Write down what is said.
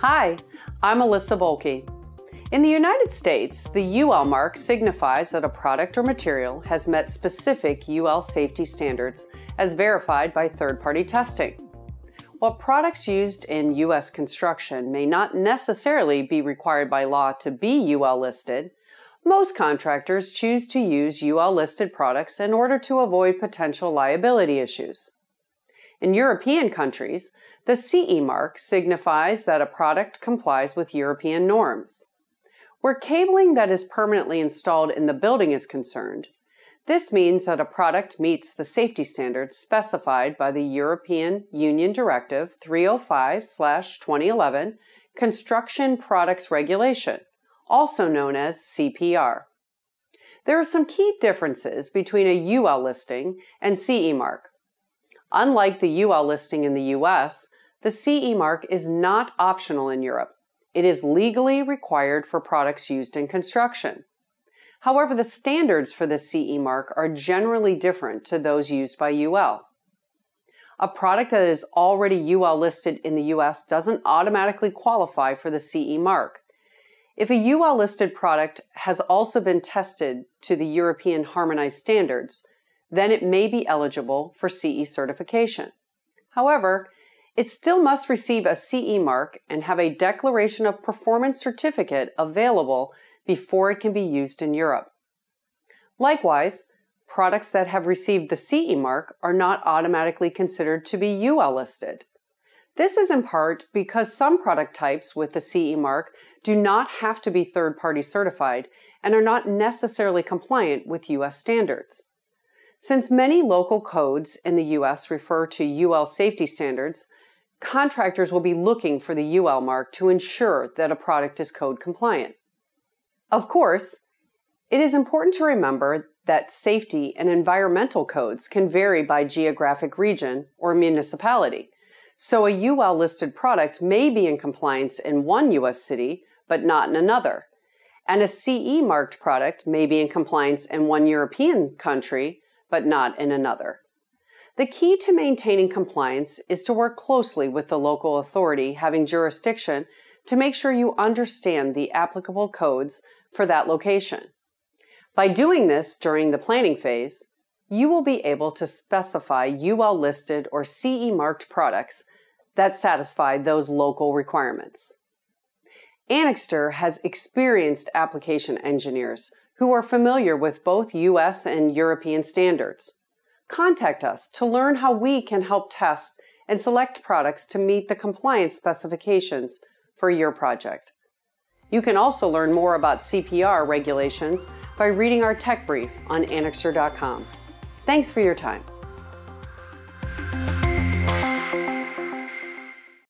Hi, I'm Alyssa Bolke. In the United States, the UL mark signifies that a product or material has met specific UL safety standards as verified by third party testing. While products used in U.S. construction may not necessarily be required by law to be UL listed, most contractors choose to use UL listed products in order to avoid potential liability issues. In European countries, the CE mark signifies that a product complies with European norms. Where cabling that is permanently installed in the building is concerned, this means that a product meets the safety standards specified by the European Union Directive 305/2011 Construction Products Regulation, also known as CPR. There are some key differences between a UL listing and CE mark. Unlike the UL listing in the US, the CE mark is not optional in Europe. It is legally required for products used in construction. However, the standards for the CE mark are generally different to those used by UL. A product that is already UL listed in the US doesn't automatically qualify for the CE mark. If a UL listed product has also been tested to the European harmonized standards, then it may be eligible for CE certification. However, it still must receive a CE mark and have a declaration of performance certificate available before it can be used in Europe. Likewise, products that have received the CE mark are not automatically considered to be UL listed. This is in part because some product types with the CE mark do not have to be third party certified and are not necessarily compliant with US standards. Since many local codes in the US refer to UL safety standards, contractors will be looking for the UL mark to ensure that a product is code compliant. Of course, it is important to remember that safety and environmental codes can vary by geographic region or municipality. So a UL listed product may be in compliance in one US city, but not in another. And a CE marked product may be in compliance in one European country, but not in another. The key to maintaining compliance is to work closely with the local authority having jurisdiction to make sure you understand the applicable codes for that location. By doing this during the planning phase, you will be able to specify UL listed or CE marked products that satisfy those local requirements. Anixter has experienced application engineers who are familiar with both US and European standards. Contact us to learn how we can help test and select products to meet the compliance specifications for your project. You can also learn more about CPR regulations by reading our tech brief on Anixter.com. Thanks for your time.